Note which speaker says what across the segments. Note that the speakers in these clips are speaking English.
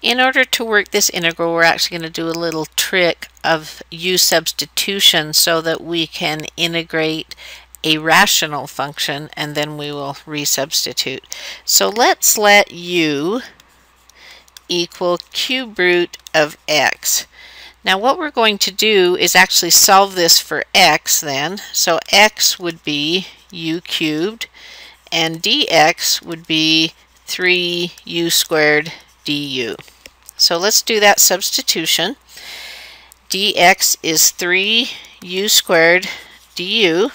Speaker 1: In order to work this integral, we're actually going to do a little trick of u substitution so that we can integrate a rational function and then we will resubstitute. So let's let u equal cube root of x. Now what we're going to do is actually solve this for x then. So x would be u cubed and dx would be 3u squared du. So let's do that substitution. dx is 3u squared du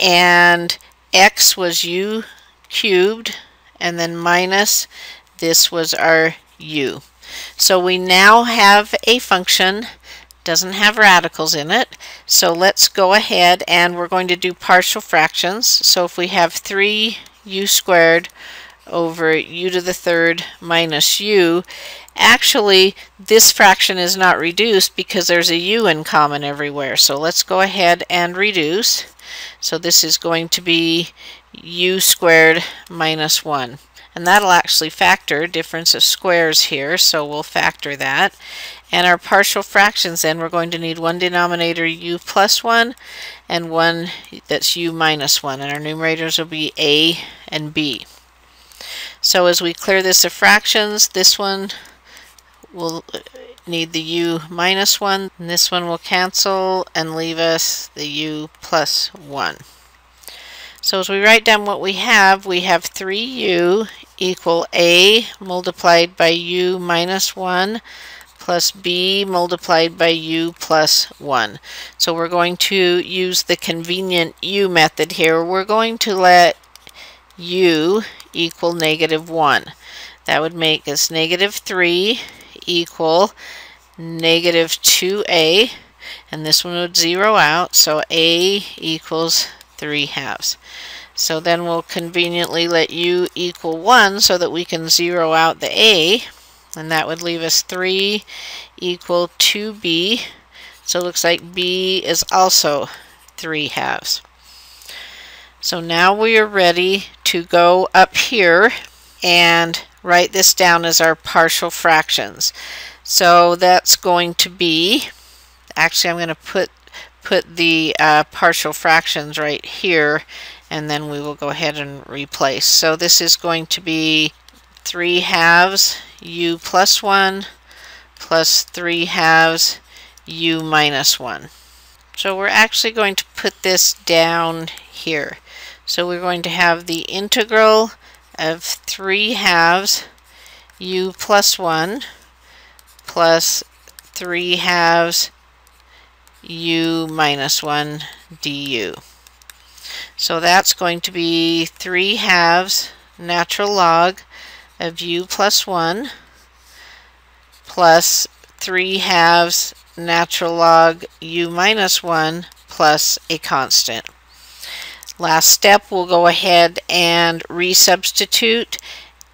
Speaker 1: and x was u cubed and then minus this was our u. So we now have a function doesn't have radicals in it so let's go ahead and we're going to do partial fractions so if we have 3 u squared over u to the third minus u. Actually, this fraction is not reduced because there's a u in common everywhere. So let's go ahead and reduce. So this is going to be u squared minus 1. And that'll actually factor difference of squares here, so we'll factor that. And our partial fractions then, we're going to need one denominator u plus 1 and one that's u minus 1. And our numerators will be a and b. So as we clear this of fractions, this one will need the u minus 1, and this one will cancel and leave us the u plus 1. So as we write down what we have, we have 3u equal a multiplied by u minus 1 plus b multiplied by u plus 1. So we're going to use the convenient u method here. We're going to let u equal negative 1. That would make us negative 3 equal negative 2a, and this one would zero out, so a equals 3 halves. So then we'll conveniently let u equal 1 so that we can zero out the a, and that would leave us 3 equal 2b. So it looks like b is also 3 halves. So now we are ready to go up here and write this down as our partial fractions. So that's going to be, actually I'm going to put put the uh, partial fractions right here and then we will go ahead and replace. So this is going to be 3 halves u plus 1 plus 3 halves u minus 1. So we're actually going to put this down here. So we're going to have the integral of 3 halves u plus 1 plus 3 halves u minus 1 du. So that's going to be 3 halves natural log of u plus 1 plus 3 halves natural log u minus 1 plus a constant. Last step, we'll go ahead and resubstitute.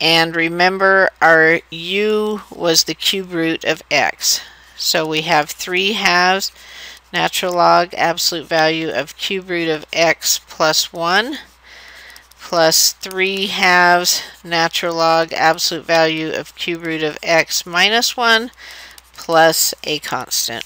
Speaker 1: And remember, our u was the cube root of x. So we have 3 halves natural log absolute value of cube root of x plus 1 plus 3 halves natural log absolute value of cube root of x minus 1 plus a constant.